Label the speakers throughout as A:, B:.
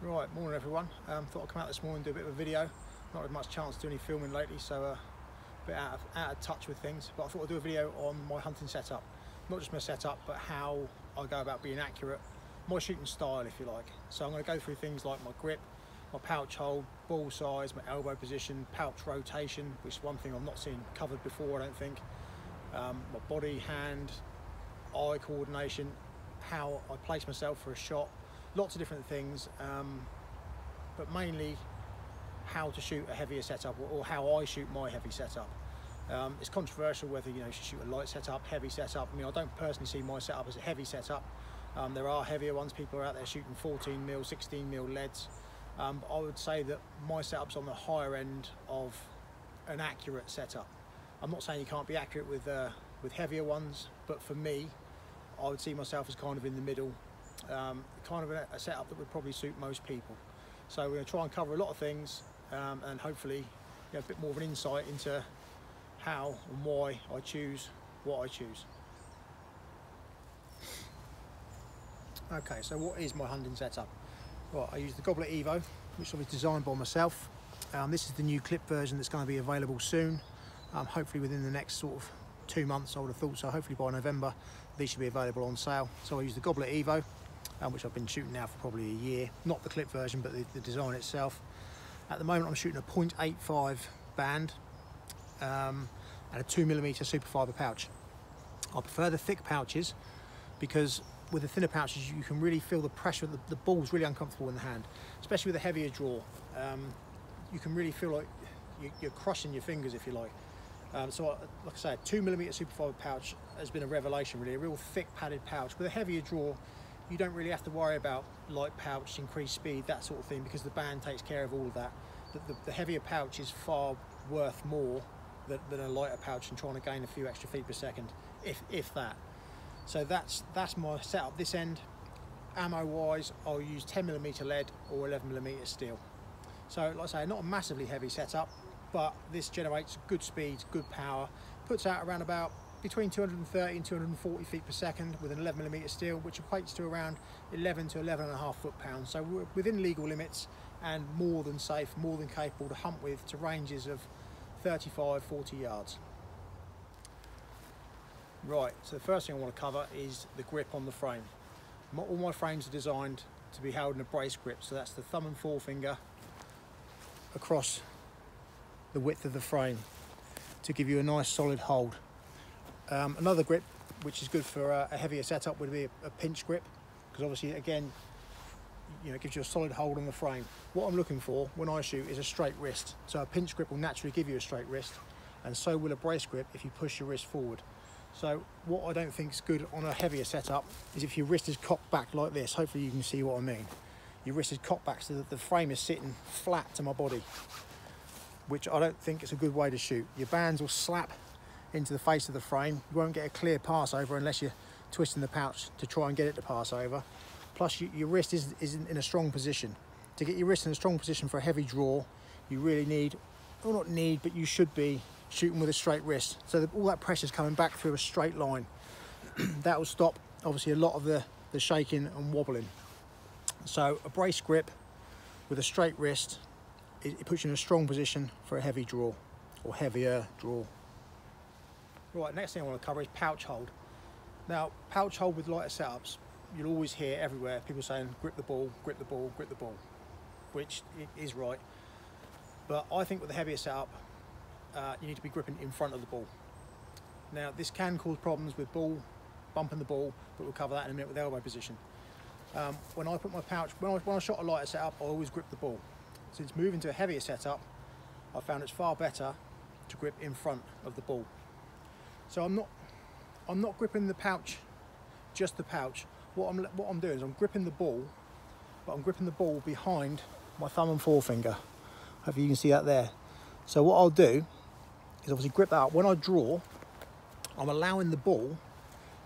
A: Right, morning everyone. Um, thought I'd come out this morning and do a bit of a video. Not had much chance to do any filming lately, so uh, a bit out of, out of touch with things. But I thought I'd do a video on my hunting setup. Not just my setup, but how I go about being accurate. My shooting style, if you like. So I'm going to go through things like my grip, my pouch hold, ball size, my elbow position, pouch rotation, which is one thing I've not seen covered before, I don't think. Um, my body, hand, eye coordination, how I place myself for a shot, lots of different things, um, but mainly how to shoot a heavier setup or, how I shoot my heavy setup. Um, it's controversial whether you know you shoot a light setup, heavy setup. I mean, I don't personally see my setup as a heavy setup. Um, there are heavier ones. People are out there shooting 14 mil, 16 mil leads. Um, I would say that my setup's on the higher end of an accurate setup. I'm not saying you can't be accurate with uh, with heavier ones, but for me, I would see myself as kind of in the middle, um, kind of a, a, setup that would probably suit most people. So we're going to try and cover a lot of things um, and hopefully get a bit more of an insight into how and why I choose what I choose. Okay, so what is my hunting setup? Well, I use the Goblet Evo, which was designed by myself. Um, this is the new clip version that's going to be available soon, um, hopefully within the next sort of two months I would have thought so hopefully by November these should be available on sale so I use the Goblet Evo um, which I've been shooting now for probably a year not the clip version but the, the design itself at the moment I'm shooting a 0.85 band um, and a 2mm superfiber pouch I prefer the thick pouches because with the thinner pouches you can really feel the pressure the, the ball's really uncomfortable in the hand especially with a heavier draw um, you can really feel like you're crushing your fingers if you like um, so, like I say, a two millimeter superfiber pouch has been a revelation. Really, a real thick padded pouch with a heavier draw. You don't really have to worry about light pouch, increased speed, that sort of thing, because the band takes care of all of that. The, the, the heavier pouch is far worth more than, than, a lighter pouch and trying to gain a few extra feet per second, if if that. So that's that's my setup. This end, ammo wise, I'll use 10 millimeter lead or 11 millimeter steel. So, like I say, not a massively heavy setup but this generates good speed, good power, puts out around about between 230 and 240 feet per second with an 11 millimeter steel, which equates to around 11 to 11 and a half foot pounds. So we're within legal limits and more than safe, more than capable to hunt with to ranges of 35, 40 yards. Right, so the first thing I want to cover is the grip on the frame. All my frames are designed to be held in a brace grip, so that's the thumb and forefinger across the width of the frame to give you a nice solid hold. Um, another grip which is good for a, a heavier setup would be a, a pinch grip because obviously again you know it gives you a solid hold on the frame. What I'm looking for when I shoot is a straight wrist. So a pinch grip will naturally give you a straight wrist and so will a brace grip if you push your wrist forward. So what I don't think is good on a heavier setup is if your wrist is cocked back like this. Hopefully you can see what I mean. Your wrist is cocked back so that the frame is sitting flat to my body which I don't think is a good way to shoot. Your bands will slap into the face of the frame. You won't get a clear pass over unless you're twisting the pouch to try and get it to pass over. Plus you, your wrist is, is in a strong position. To get your wrist in a strong position for a heavy draw, you really need, or not need, but you should be shooting with a straight wrist. So that all that pressure is coming back through a straight line. that will stop obviously a lot of the, the shaking and wobbling. So a brace grip with a straight wrist it, puts you in a strong position for a heavy draw or heavier draw. Right, next thing I want to cover is pouch hold. Now, pouch hold with lighter setups, you'll always hear everywhere people saying grip the ball, grip the ball, grip the ball, which is right. But I think with the heavier setup, uh, you need to be gripping in front of the ball. Now, this can cause problems with ball, bumping the ball, but we'll cover that in a minute with elbow position. Um, when I put my pouch, when I, when I shot a lighter setup, I always grip the ball. Since moving to a heavier setup, I found it's far better to grip in front of the ball. So I'm not, I'm not gripping the pouch, just the pouch. What I'm, what I'm doing is I'm gripping the ball, but I'm gripping the ball behind my thumb and forefinger. Hopefully you can see that there. So what I'll do is obviously grip that up. When I draw, I'm allowing the ball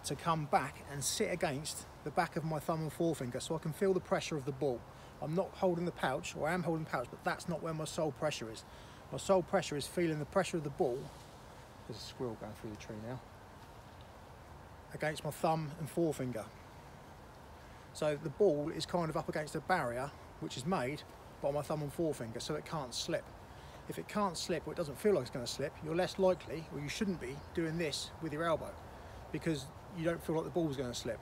A: to come back and sit against the back of my thumb and forefinger so I can feel the pressure of the ball. I'm not holding the pouch, or I am holding the pouch, but that's not where my sole pressure is. My sole pressure is feeling the pressure of the ball. There's a squirrel going through the tree now. Against my thumb and forefinger. So the ball is kind of up against a barrier which is made by my thumb and forefinger so it can't slip. If it can't slip or it doesn't feel like it's going to slip, you're less likely, or you shouldn't be, doing this with your elbow because you don't feel like the ball's going to slip.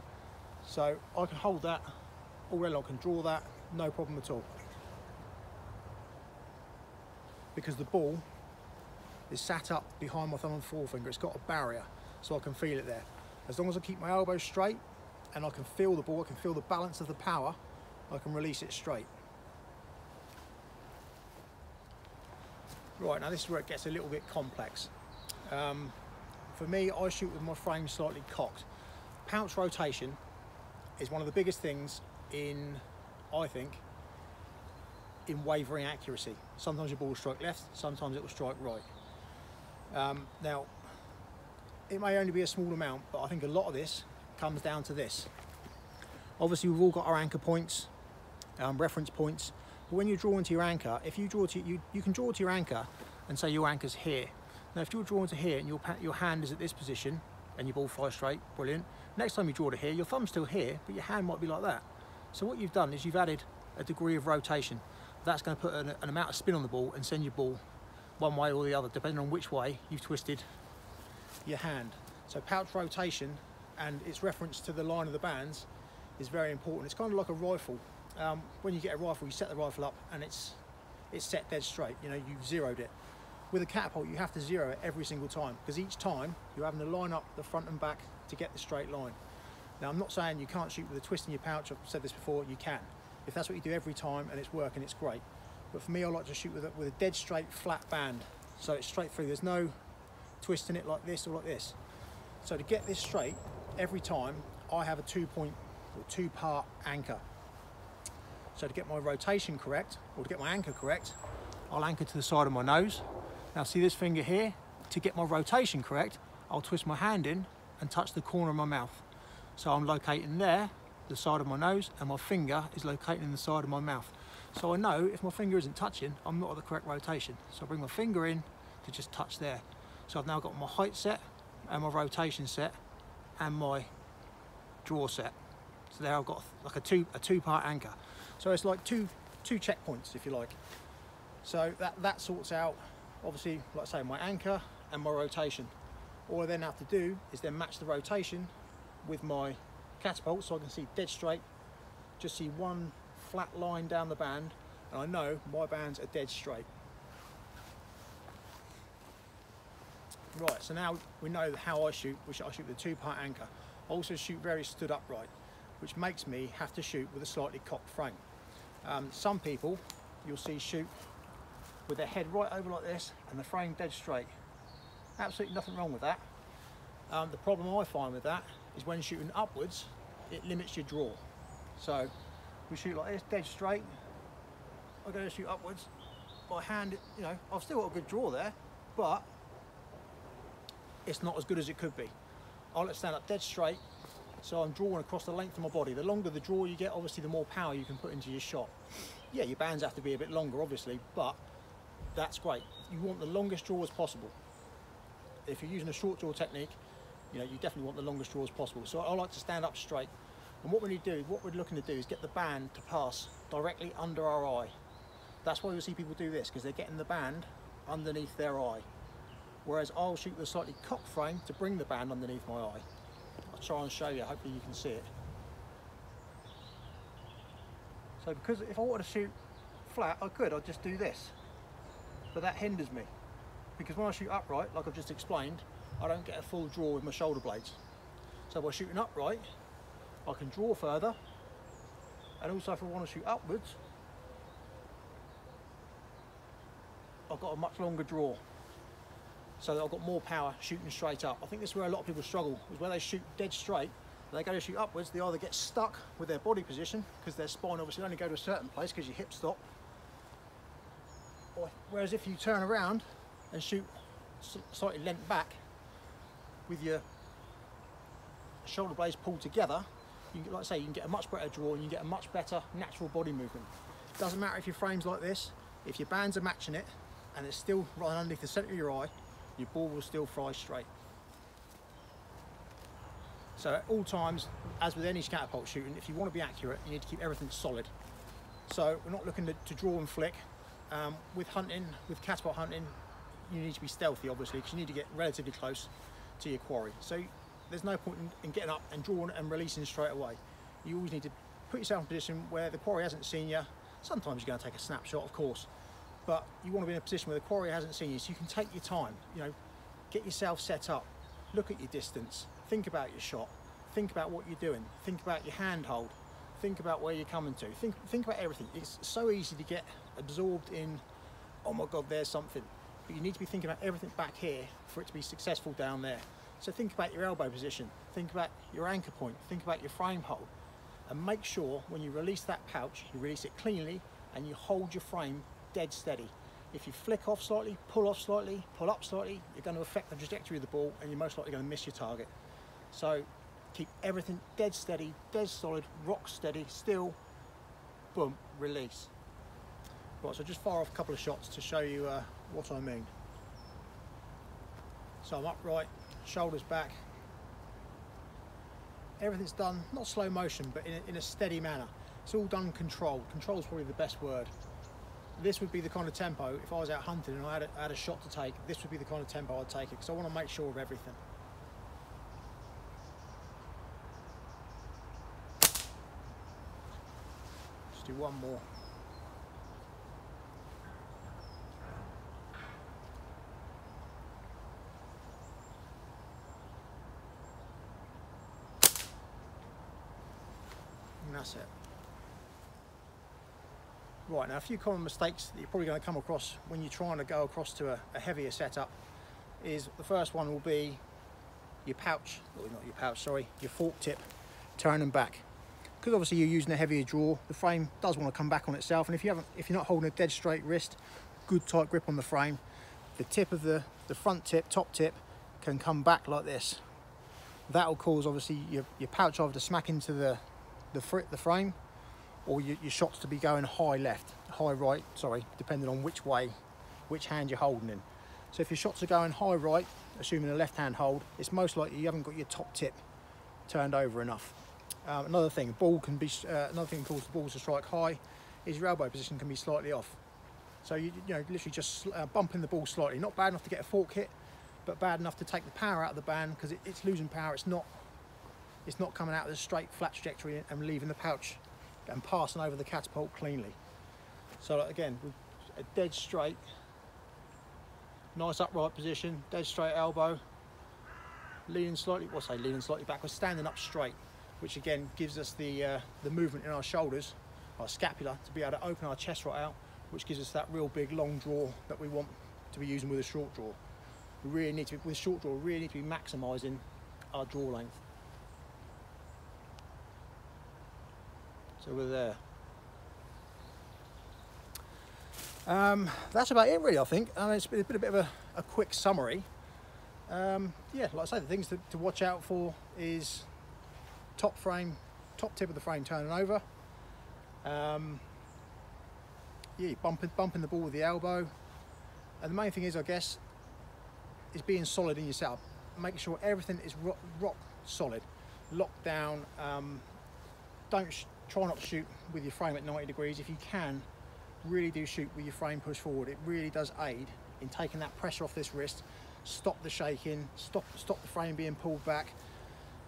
A: So I can hold that day long, I can draw that, no problem at all. Because the ball is sat up behind my thumb and forefinger, it's got a barrier so I can feel it there. As long as I keep my elbow straight and I can feel the ball, I can feel the balance of the power, I can release it straight. Right, now this is where it gets a little bit complex. Um, for me, I shoot with my frame slightly cocked. Pouch rotation is one of the biggest things in, I think, in wavering accuracy. Sometimes your ball will strike left, sometimes it will strike right. Um, now, it may only be a small amount, but I think a lot of this comes down to this. Obviously, we've all got our anchor points, um, reference points, but when you draw into your anchor, if you draw to you, you can draw to your anchor and say your anchor's here. Now, if you're drawing to here and your your hand is at this position and your ball flies straight, brilliant. Next time you draw to here, your thumb's still here, but your hand might be like that. So what you've done is you've added a degree of rotation. That's going to put an, an amount of spin on the ball and send your ball one way or the other, depending on which way you've twisted your hand. So pouch rotation and its reference to the line of the bands is very important. It's kind of like a rifle. Um, when you get a rifle, you set the rifle up and it's it's set dead straight. You know, you've zeroed it. With a catapult, you have to zero it every single time because each time you're having to line up the front and back to get the straight line. Now, I'm not saying you can't shoot with a twist in your pouch. I've said this before. You can. If that's what you do every time and it's working, it's great. But for me, I like to shoot with a, with a dead straight flat band. So it's straight through. There's no twisting it like this or like this. So to get this straight, every time I have a two point or two part anchor. So to get my rotation correct, or to get my anchor correct, I'll anchor to the side of my nose. Now see this finger here? To get my rotation correct, I'll twist my hand in and touch the corner of my mouth. So I'm locating there, the side of my nose, and my finger is locating in the side of my mouth. So I know if my finger isn't touching, I'm not at the correct rotation. So I bring my finger in to just touch there. So I've now got my height set and my rotation set and my draw set. So there I've got like a two a two part anchor. So it's like two two checkpoints if you like. So that that sorts out obviously like I say my anchor and my rotation. All I then have to do is then match the rotation with my catapult so I can see dead straight, just see one flat line down the band and I know my bands are dead straight. Right, so now we know how I shoot, which I shoot with a two-part anchor. I also shoot very stood upright, which makes me have to shoot with a slightly cocked frame. Um, some people you'll see shoot with their head right over like this and the frame dead straight. Absolutely nothing wrong with that. Um, the problem I find with that is when shooting upwards, it limits your draw. So we shoot like this, dead straight. I go to shoot upwards. My hand, you know, I've still got a good draw there, but it's not as good as it could be. I let stand up dead straight, so I'm drawing across the length of my body. The longer the draw you get, obviously the more power you can put into your shot. Yeah, your bands have to be a bit longer, obviously, but that's great. You want the longest draw as possible. If you're using a short draw technique, you know, you definitely want the longest draw as possible. So I like to stand up straight. And what we need to do, what we're looking to do is get the band to pass directly under our eye. That's why you see people do this, because they're getting the band underneath their eye whereas I'll shoot with a slightly cocked frame to bring the band underneath my eye. I'll try and show you, hopefully you can see it. So because if I wanted to shoot flat, I could, I'd just do this. But that hinders me. Because when I shoot upright, like I've just explained, I don't get a full draw with my shoulder blades. So by shooting upright, I can draw further, and also if I want to shoot upwards, I've got a much longer draw so that I've got more power shooting straight up. I think this is where a lot of people struggle, is where they shoot dead straight, they go to shoot upwards, they either get stuck with their body position, because their spine obviously only go to a certain place because your hips stop, or, whereas if you turn around and shoot slightly leant back, with your shoulder blades pulled together, you can, like I say, you can get a much better draw and you get a much better natural body movement. Doesn't matter if your frame's like this, if your bands are matching it, and it's still right underneath the centre of your eye, your ball will still fly straight. So at all times, as with any catapult shooting, if you want to be accurate, you need to keep everything solid. So we're not looking to, to draw and flick. Um, with hunting, with catapult hunting, you need to be stealthy obviously because you need to get relatively close to your quarry. So there's no point in, in getting up and drawing and releasing straight away. You always need to put yourself in a position where the quarry hasn't seen you. Sometimes you're going to take a snapshot, of course, but you want to be in a position where the quarry hasn't seen you, so you can take your time. You know, get yourself set up, look at your distance, think about your shot, think about what you're doing, think about your handhold, think about where you're coming to, think think about everything. It's so easy to get absorbed in, oh my God, there's something. But you need to be thinking about everything back here for it to be successful down there. So think about your elbow position, think about your anchor point, think about your frame hold, and make sure when you release that pouch, you release it cleanly and you hold your frame dead steady. If you flick off slightly, pull off slightly, pull up slightly, you're going to affect the trajectory of the ball and you're most likely going to miss your target. So keep everything dead steady, dead solid, rock steady, still, boom, release. Right, so just fire off a couple of shots to show you uh, what I mean. So I'm upright, shoulders back. Everything's done, not slow motion, but in a, in a steady manner. It's all done controlled. Control is probably the best word. This would be the kind of tempo, if I was out hunting and I had had a shot to take, this would be the kind of tempo I'd take it, because I want to make sure of everything. Let's do one more. And that's it. Right, now a few common mistakes that you're probably going to come across when you're trying to go across to a, a heavier setup is the first one will be your pouch, or not your pouch, sorry, your fork tip turning back. Because obviously you're using a heavier draw, the frame does want to come back on itself and if you haven't if you're not holding a dead straight wrist, good tight grip on the frame, the tip of the, the front tip, top tip, can come back like this. That'll cause obviously your, your pouch either to smack into the the, fr the frame or your, your shots to be going high left, high right, sorry, depending on which way, which hand you're holding in. So if your shots are going high right, assuming a left hand hold, it's most likely you haven't got your top tip turned over enough. Um, another thing, ball can be, uh, another thing that causes the balls to strike high is your elbow position can be slightly off. So you, you know, literally just uh, bumping the ball slightly, not bad enough to get a fork hit, but bad enough to take the power out of the band because it, it's losing power. It's not it's not coming out of the straight flat trajectory and leaving the pouch and passing over the catapult cleanly. So again, a dead straight, nice upright position, dead straight elbow, leaning slightly, what's say leaning slightly backwards, standing up straight, which again gives us the, uh, the movement in our shoulders, our scapula, to be able to open our chest right out, which gives us that real big long draw that we want to be using with a short draw. We really need to, with short draw, we really need to be maximising our draw length. So we're there. Um, that's about it really, I think. I mean, it's been a bit of a, a quick summary. Um, yeah, like I say, the things to, to, watch out for is top frame, top tip of the frame turning over. Um, yeah, bumping, bumping the ball with the elbow. And the main thing is, I guess, is being solid in your setup. Making sure everything is rock, rock solid, locked down. Um, don't try not to shoot with your frame at 90 degrees. If you can, really do shoot with your frame pushed forward. It really does aid in taking that pressure off this wrist, stop the shaking, stop stop the frame being pulled back.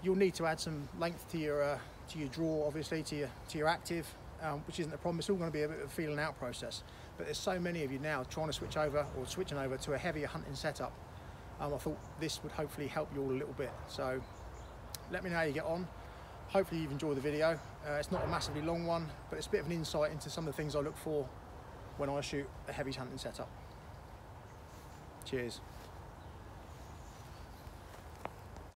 A: You'll need to add some length to your uh, to your draw, obviously, to your to your active, um, which isn't a problem. It's all going to be a bit of a feeling out process. But there's so many of you now trying to switch over or switching over to a heavier hunting setup. Um, I thought this would hopefully help you all a little bit. So let me know how you get on. Hopefully you've enjoyed the video. Uh, it's not a massively long one, but it's a bit of an insight into some of the things I look for when I shoot a heavy hunting setup. Cheers.